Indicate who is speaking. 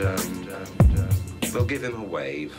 Speaker 1: Um, and um, we'll give him a wave.